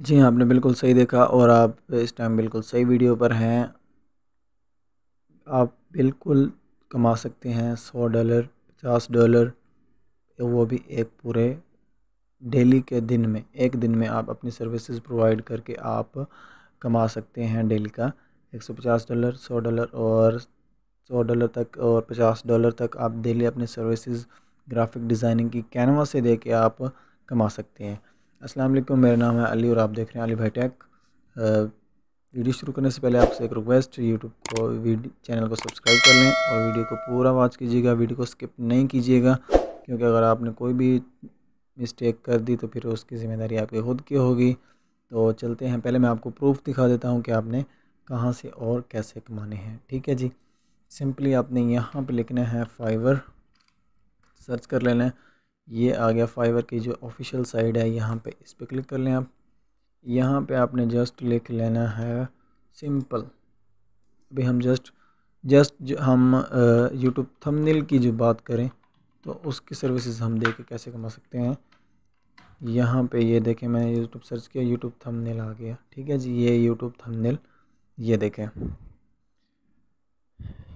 जी हाँ आपने बिल्कुल सही देखा और आप इस टाइम बिल्कुल सही वीडियो पर हैं। आप बिल्कुल कमा सकते हैं, सौ डॉलर पचास डॉलर वो भी एक पूरे डेली के दिन में, एक दिन में आप अपनी सर्विसेज़ प्रोवाइड करके आप कमा सकते हैं डेली का। एक सौ पचास डॉलर सौ डॉलर और सौ डॉलर तक और पचास डॉलर तक आप डेली अपनी सर्विसेज़ ग्राफिक डिज़ाइनिंग की कैनवा से दे के आप कमा सकते हैं। अस्सलाम वालेकुम, मेरा नाम है अली और आप देख रहे हैं अली भाई टेक। वीडियो शुरू करने से पहले आपसे एक रिक्वेस्ट यूट्यूब को वीडियो चैनल को सब्सक्राइब कर लें और वीडियो को पूरा वॉच कीजिएगा, वीडियो को स्किप नहीं कीजिएगा, क्योंकि अगर आपने कोई भी मिस्टेक कर दी तो फिर उसकी ज़िम्मेदारी आपकी खुद की होगी। तो चलते हैं, पहले मैं आपको प्रूफ दिखा देता हूँ कि आपने कहाँ से और कैसे कमाने हैं, ठीक है जी? सिंपली आपने यहाँ पे लिखना है फाइवर सर्च कर लेना है। ये आ गया फाइवर की जो ऑफिशियल साइट है, यहाँ पे। इस पर क्लिक कर लें आप। यहाँ पे आपने जस्ट लिख लेना है सिंपल अभी हम जस्ट जस्ट हम यूट्यूब थंबनेल की जो बात करें तो उसकी सर्विसेज़ हम देख के कैसे कमा सकते हैं। यहाँ पे ये देखें, मैंने यूट्यूब सर्च किया यूट्यूब थंबनेल आ गया। ठीक है जी, ये यूट्यूब थंबनेल ये देखें।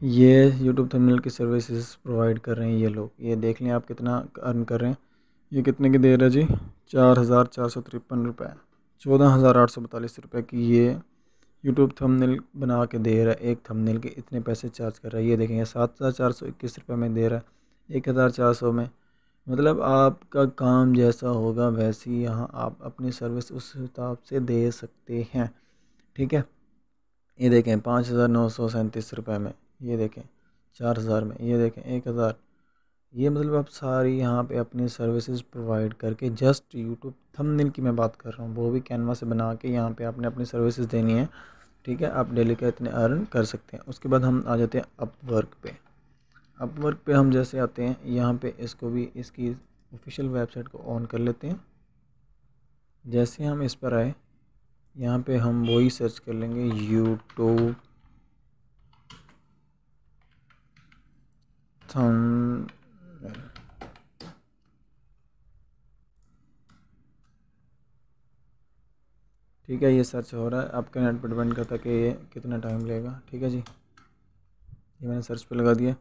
ये यूट्यूब थंबनेल की सर्विसेज़ प्रोवाइड कर रहे हैं ये लोग। ये देख लें आप कितना अर्न कर रहे हैं। ये कितने की दे रहा है जी? चार हज़ार चार सौ तिरपन रुपये चौदह हज़ार आठ सौ बतालीस रुपये की ये यूट्यूब थंबनेल बना के दे रहा है। एक थंबनेल के इतने पैसे चार्ज कर रहा है। ये देखेंगे सात हज़ार चार सौ इक्कीस रुपये में दे रहा है। एक हज़ार चार सौ में। मतलब आपका काम जैसा होगा, वैसे यहाँ आप अपनी सर्विस उस हिसाब से दे सकते हैं। ठीक है? ये देखें, पाँच हज़ार नौ सौ सैंतीस रुपये में। ये देखें, चार हज़ार में, ये देखें, एक हज़ार। ये मतलब आप सारी यहाँ पे अपनी सर्विसेज़ प्रोवाइड करके जस्ट यूट्यूब थंबनेल की मैं बात कर रहा हूँ। वो भी कैनवा से बना के यहाँ पे आपने अपनी सर्विसेज़ देनी है, ठीक है? आप डेली का इतने अर्न कर सकते हैं। उसके बाद हम आ जाते हैं अपवर्क पे। अपवर्क पे हम जैसे आते हैं, यहाँ पे इसको भी, इसकी ऑफिशियल वेबसाइट को ऑन कर लेते हैं। जैसे हम इस पर आए, यहाँ पे हम वही सर्च कर लेंगे यूट्यूब थम ठीक है, ये सर्च हो रहा है। आपके नेट पर डिपेंड करता है कि ये कितना टाइम लेगा। ठीक है जी। ये मैंने सर्च पे लगा दिया।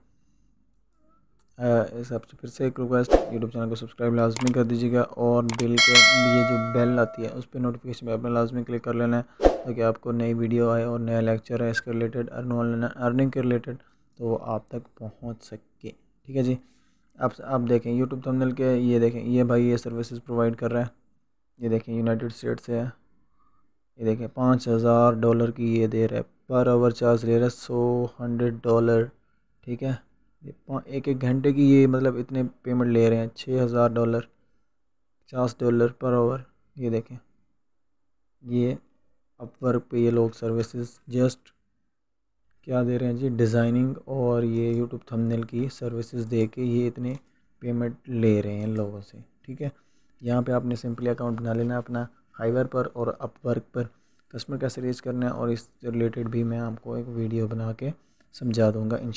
इस आपसे फिर से एक रिक्वेस्ट यूट्यूब चैनल को सब्सक्राइब लाजमी कर दीजिएगा। और बिल के ये जो बेल आती है, उस पर नोटिफिकेशन पे आपने लाजमी क्लिक कर लेना है, ताकि आपको नई वीडियो आए और नया लेक्चर है इसके रिलेटेड अर्निंग के रिलेटेड तो वो आप तक पहुँच सके। ठीक है जी? आप आप देखें यूट्यूब थंबनेल के ये देखें, ये भाई ये सर्विसेज़ प्रोवाइड कर रहा है। ये देखें यूनाइटेड स्टेट से है। ये देखें, पाँच हज़ार डॉलर की ये दे रहा है। पर आवर चार्ज ले रहा है सौ हंड्रेड डॉलर। ठीक है? एक एक घंटे की ये मतलब इतने पेमेंट ले रहे हैं, छः हज़ार डॉलर, पचास डॉलर पर आवर। ये देखें, ये अपवर्क पे ये लोग सर्विसेज़ जस्ट क्या दे रहे हैं जी? डिज़ाइनिंग और ये यूट्यूब थंबनेल की सर्विसेज़ दे के ये इतने पेमेंट ले रहे हैं लोगों से, ठीक है? यहाँ पे आपने सिंपली अकाउंट बना लेना अपना हाइवर पर और अपवर्क पर। कस्टमर कैसे रीच करना है और इस रिलेटेड भी मैं आपको एक वीडियो बना के समझा दूँगा इन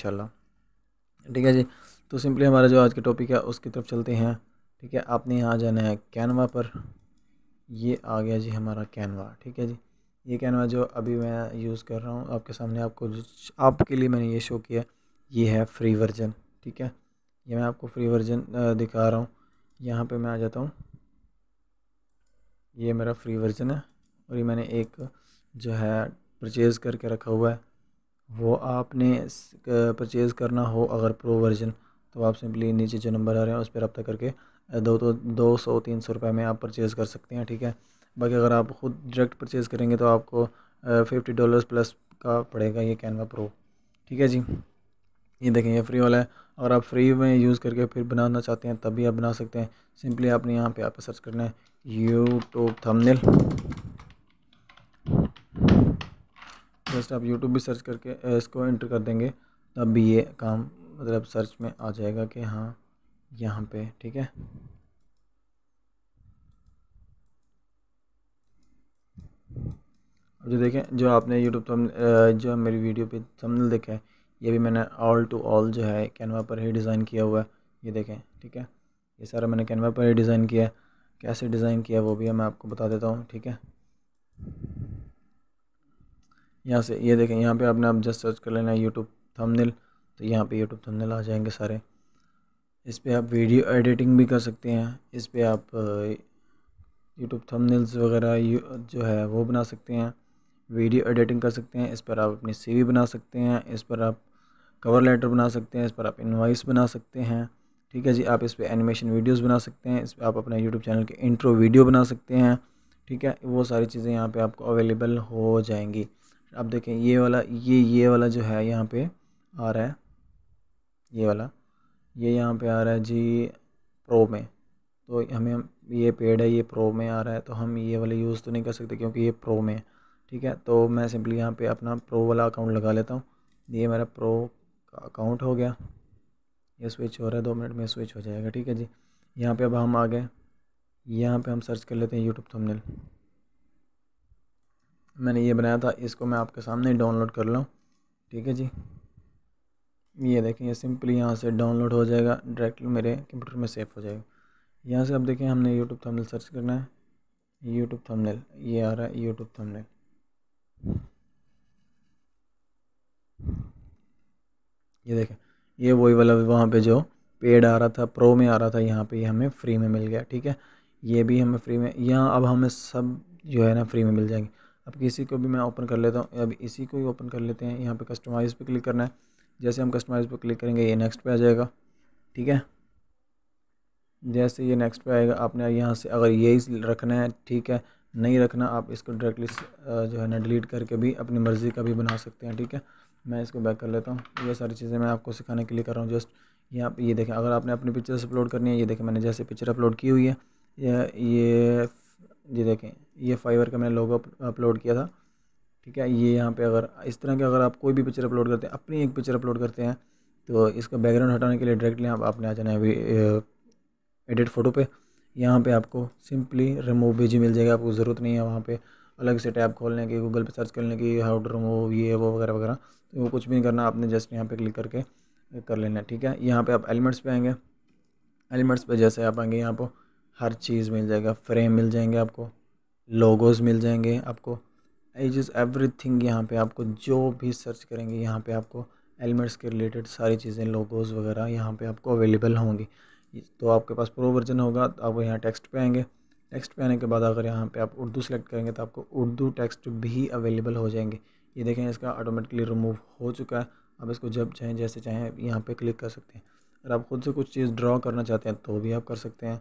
ठीक है जी? तो सिंपली हमारा जो आज का टॉपिक है उसकी तरफ़ चलते हैं, ठीक है? आपने यहाँ जाना है कैनवा पर। ये आ गया जी हमारा कैनवा ठीक है जी? ये कैनवा जो अभी मैं यूज़ कर रहा हूँ, आपके सामने आपको आपके लिए मैंने ये शो किया, ये है फ्री वर्जन ठीक है? ये मैं आपको फ्री वर्जन दिखा रहा हूँ। यहाँ पे मैं आ जाता हूँ। ये मेरा फ्री वर्जन है और ये मैंने एक जो है परचेज़ करके रखा हुआ है। वो आपने परचेज़ करना हो अगर प्रो वर्जन तो आप सिंपली नीचे जो नंबर आ रहे हैं, उस पर रब्ता करके दो तो दो सौ, तीन सौ रुपये में आप परचेज़ कर सकते हैं, ठीक है? बाकी अगर आप ख़ुद डायरेक्ट परचेज़ करेंगे तो आपको फिफ्टी डॉलर्स प्लस का पड़ेगा ये कैनवा प्रो ठीक है जी? ये देखें, ये फ्री वाला है और आप फ्री में यूज़ करके फिर बनाना चाहते हैं तब भी आप बना सकते हैं। सिंपली आपने यहाँ पे आप सर्च करना है यूट्यूब थंबनेल जस्ट आप यूट्यूब भी सर्च करके इसको एंटर कर देंगे, तब भी ये काम मतलब सर्च में आ जाएगा कि हाँ यहाँ पे, ठीक है? जो देखें, जो आपने यूट्यूब जो मेरी वीडियो पे थंबनेल देखा है, ये भी मैंने ऑल टू ऑल जो है कैनवा पर ही डिज़ाइन किया हुआ है, ये देखें, ठीक है? ये सारा मैंने कैनवा पर ही डिज़ाइन किया है, कैसे डिज़ाइन किया वो भी मैं आपको बता देता हूँ, ठीक है? यहाँ से, ये देखें, यहाँ पे आपने आप जस्ट सर्च कर लेना है यूट्यूब थंबनेल तो यहाँ पे यूट्यूब थंबनेल आ जाएँगे सारे। इस पर आप वीडियो एडिटिंग भी कर सकते हैं। इस पर आप यूट्यूब थंबनेल्स वगैरह जो है, वो बना सकते हैं। वीडियो एडिटिंग कर सकते हैं। इस पर आप अपनी सीवी बना सकते हैं। इस पर आप कवर लेटर बना सकते हैं। इस पर आप इनवाइस बना सकते हैं। ठीक है जी, आप इस पर एनिमेशन वीडियोस बना सकते हैं। इस पर आप अपना यूट्यूब चैनल के इंट्रो वीडियो बना सकते हैं। ठीक है, वो सारी चीज़ें यहाँ पे आपको अवेलेबल हो जाएँगी। आप देखें, ये वाला, ये ये वाला जो है यहाँ पे आ रहा है। ये वाला। ये यहाँ पे आ रहा है जी प्रो में। तो हमें ये पेड है, ये प्रो में आ रहा है तो हम ये वाले यूज़ तो नहीं कर सकते क्योंकि ये प्रो में है, ठीक है? तो मैं सिंपली यहाँ पे अपना प्रो वाला अकाउंट लगा लेता हूँ। ये मेरा प्रो का अकाउंट हो गया। ये स्विच हो रहा है, दो मिनट में स्विच हो जाएगा, ठीक है जी? यहाँ पे अब हम आ गए। यहाँ पे हम सर्च कर लेते हैं यूट्यूब थंबनेल मैंने ये बनाया था, इसको मैं आपके सामने डाउनलोड कर लूँ, ठीक है जी? ये देखें, ये सिंपली यहाँ से डाउनलोड हो जाएगा डायरेक्टली मेरे कंप्यूटर में सेव हो जाएगा। यहाँ से अब देखें, हमने यूट्यूब थंबनेल सर्च करना है। यूट्यूब थंबनेल ये आ रहा है यूट्यूब थंबनेल ये देखें, ये वही वाला वहाँ पे जो पेड आ रहा था प्रो में आ रहा था, यहाँ पे ये हमें फ्री में मिल गया, ठीक है? ये भी हमें फ्री में, यहाँ अब हमें सब जो है ना फ्री में मिल जाएँगे। अब किसी को भी मैं ओपन कर लेता हूँ, अब इसी को ही ओपन कर लेते हैं, यहाँ पे कस्टमाइज़ पे क्लिक करना है। जैसे हम कस्टमाइज़ पर क्लिक करेंगे, ये नेक्स्ट पे आ जाएगा। ठीक है? जैसे ये नेक्स्ट पे आएगा, आपने यहाँ से अगर यही रखना है, ठीक है? नहीं रखना, आप इसको डायरेक्टली जो है ना डिलीट करके भी अपनी मर्ज़ी का भी बना सकते हैं, ठीक है? मैं इसको बैक कर लेता हूँ। ये सारी चीज़ें मैं आपको सिखाने के लिए कर रहा हूँ। जस्ट यहाँ ये देखें, अगर आपने अपनी पिक्चर्स अपलोड करनी है, ये देखें, मैंने जैसे पिक्चर अपलोड की हुई है, ये ये ये देखें, ये फाइवर का मैंने लोगो अपलोड किया था। ठीक है, ये यहाँ पे अगर, इस तरह के अगर आप कोई भी पिक्चर अपलोड करते हैं, अपनी एक पिक्चर अपलोड करते हैं तो इसका बैकग्राउंड हटाने के लिए डायरेक्टली आप, आपने आ जाना है एडिट फ़ोटो पे। यहाँ पे आपको सिंपली रिमूव भी जी मिल जाएगा, आपको ज़रूरत नहीं है वहाँ पे अलग से टैब खोलने की गूगल पे सर्च करने की हाउ टू रिमूव ये, वो वगैरह वगैरह। तो वो कुछ भी नहीं करना, आपने जस्ट यहाँ पे क्लिक करके कर लेना ठीक है? यहाँ पे आप एलिमेंट्स पे आएँगे। एलिमेंट्स पे जैसे आप आएँगे, यहाँ पर हर चीज़ मिल जाएगा फ्रेम मिल जाएँगे आपको लोगोज़ मिल जाएँगे आपको एज एवरी थिंग यहाँ पर आपको जो भी सर्च करेंगे, यहाँ पर आपको एलिमेंट्स के रिलेटेड सारी चीज़ें लोगोज़ वगैरह यहाँ पर आपको अवेलेबल होंगी। तो आपके पास प्रो वर्जन होगा तो आप यहाँ टेक्स्ट पे आएँगे। टेक्स्ट पे आने के बाद अगर यहाँ पे आप उर्दू सेलेक्ट करेंगे तो आपको उर्दू टेक्स्ट भी अवेलेबल हो जाएँगे। ये देखें, इसका ऑटोमेटिकली रिमूव हो चुका है। आप इसको जब चाहें, जैसे चाहें यहाँ पर क्लिक कर सकते हैं। अगर आप खुद से कुछ चीज़ ड्रॉ करना चाहते हैं तो भी आप कर सकते हैं।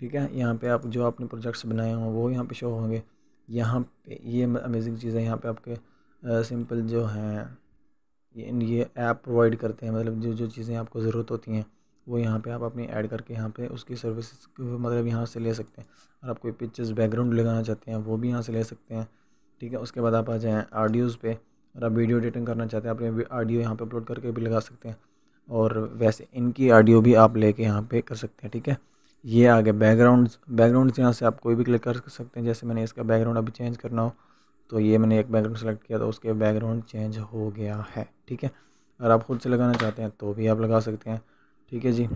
ठीक है? यहाँ पर आप जो आपने प्रोजेक्ट्स बनाए हों, वो यहाँ पर शो होंगे। यहाँ पे, ये अमेजिंग चीज़ है, यहाँ पे आपके सिंपल जो हैं, ये ये ऐप प्रोवाइड करते हैं मतलब जो जो चीज़ें आपको ज़रूरत होती हैं, वो यहाँ पे आप अपनी ऐड करके यहाँ पे उसकी सर्विस मतलब यहाँ से ले सकते हैं। और आप कोई पिक्चर्स बैकग्राउंड लगाना चाहते हैं, वो भी यहाँ से ले सकते हैं, ठीक है? उसके बाद आप आ जाएँ ऑडियोज़ पे, और आप वीडियो एडिटिंग करना चाहते हैं अपने ऑडियो यहाँ पे अपलोड करके भी लगा सकते हैं, और वैसे इनकी ऑडियो भी आप लेके यहाँ पे कर सकते हैं, ठीक है? ये आ गया बैकग्राउंड बैकग्राउंड यहाँ से आप कोई भी क्लिक कर सकते हैं। जैसे मैंने इसका बैकग्राउंड अभी चेंज करना हो तो ये मैंने एक बैकग्राउंड सेलेक्ट किया तो उसके बैकग्राउंड चेंज हो गया है, ठीक है? अगर आप खुद से लगाना चाहते हैं तो भी आप लगा सकते हैं, ठीक है जी?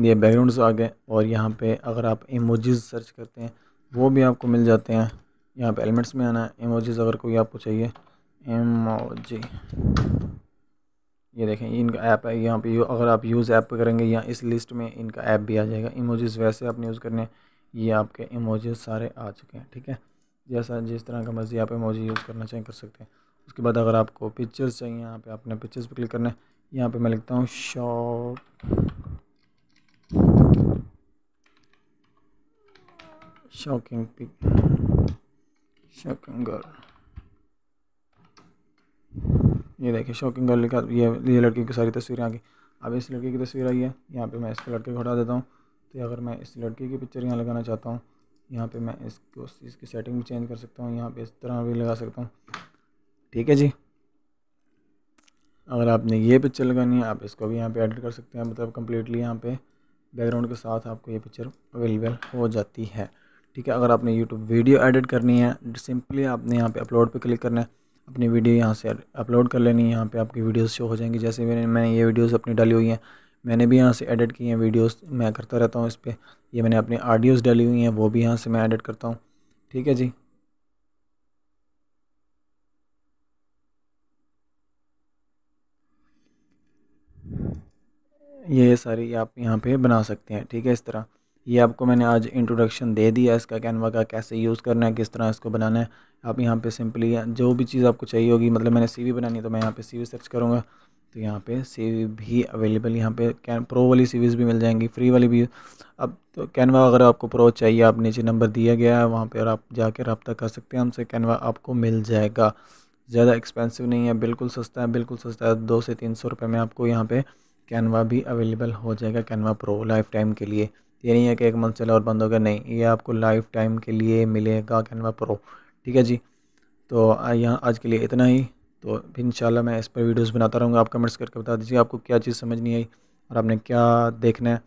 ये बैकग्राउंड्स आ गए, और यहाँ पे अगर आप इमोजीज सर्च करते हैं, वो भी आपको मिल जाते हैं। यहाँ पे एलिमेंट्स में आना है इमोजीज अगर कोई आपको चाहिए इमोजी ये देखें, इनका ऐप है, यहाँ पे अगर आप यूज़ ऐप करेंगे, या इस लिस्ट में इनका ऐप भी आ जाएगा। इमोजीज वैसे आपने यूज़ करने, ये आपके इमोजीज सारे आ चुके हैं, ठीक है? जैसा, जिस तरह का मर्ज़ी आप इमोजी यूज़ करना चाहें, कर सकते हैं। उसके बाद अगर आपको पिक्चर्स चाहिए, यहाँ पे आपने पिक्चर्स पे क्लिक करना है। यहाँ पे मैं लिखता हूँ shop shocking pic, shocking girl. ये देखिए शॉकिंग गर्ल लिखा, ये ये लड़की की सारी तस्वीरें आ गई अब इस लड़की की तस्वीर आई है, यहाँ पे मैं इस लड़के को हटा देता हूँ। तो अगर मैं इस लड़की की पिक्चर यहाँ लगाना चाहता हूँ, यहाँ पे मैं इसको, इसकी सेटिंग भी चेंज कर सकता हूँ, यहाँ पे इस तरह भी लगा सकता हूँ। ठीक है जी? अगर आपने ये पिक्चर लगानी है, आप इसको भी यहाँ पे एडिट कर सकते हैं मतलब कम्प्लीटली यहाँ पे बैकग्राउंड के साथ आपको ये पिक्चर अवेलेबल हो जाती है। ठीक है, अगर आपने यूट्यूब वीडियो एडिट करनी है सिंपली आपने यहाँ पे अपलोड पे क्लिक करना है अपनी वीडियो यहाँ से अपलोड कर लेनी है, यहाँ पे आपकी वीडियोस शो हो जाएँगी। जैसे मैंने मैंने ये वीडियोस अपनी डाली हुई हैं, मैंने भी यहाँ से एडिट की हैं वीडियोस, मैं करता रहता हूँ इस पर ये मैंने अपनी ऑडियोज़ डाली हुई हैं, वो भी यहाँ से मैं एडिट करता हूँ। ठीक है जी? ये सारी आप यहाँ पे बना सकते हैं, ठीक है, इस तरह। ये आपको मैंने आज इंट्रोडक्शन दे दिया इसका कैनवा का कैसे यूज़ करना है, किस तरह इसको बनाना है। आप यहाँ पे सिंपली जो भी चीज़ आपको चाहिए होगी मतलब मैंने सीवी बनानी है तो मैं यहाँ पे सीवी सर्च करूँगा। तो यहाँ पे सीवी भी अवेलेबल यहाँ पे कैन प्रो वाली सीवीज़ भी मिल जाएँगी फ्री वाली भी। अब तो कैनवा अगर आपको प्रो चाहिए, आप नीचे नंबर दिया गया है, वहाँ पर आप जाके रब्ता कर सकते हैं, हमसे कैनवा आपको मिल जाएगा। ज़्यादा एक्सपेंसिव नहीं है, बिल्कुल सस्ता है, बिल्कुल सस्ता है। दो से तीन सौ रुपये में आपको यहाँ पर कैनवा भी अवेलेबल हो जाएगा कैनवा प्रो लाइफ टाइम के लिए। ये नहीं है कि एक मंथ चला और बंद हो गया नहीं, ये आपको लाइफ टाइम के लिए मिलेगा कैनवा प्रो ठीक है जी? तो यहाँ आज के लिए इतना ही। तो इन मैं इस पर वीडियोज़ बनाता रहूँगा, आप कमेंट्स करके बता दीजिए आपको क्या चीज़ समझ नहीं आई और आपने क्या देखना है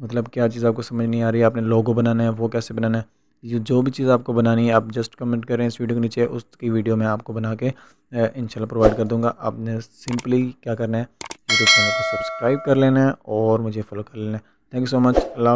मतलब क्या चीज़ आपको समझ नहीं आ रही है, आपने लोगो बनाना है, वो कैसे बनाना है, ये जो भी चीज़ आपको बनानी है, आप जस्ट कमेंट करें इस वीडियो के नीचे, उसकी वीडियो मैं आपको बना के इंशाल्लाह प्रोवाइड कर दूँगा। आपने सिंपली क्या करना है यूट्यूब चैनल को सब्सक्राइब कर लेना है और मुझे फॉलो कर लेना है। Thank you so much Allah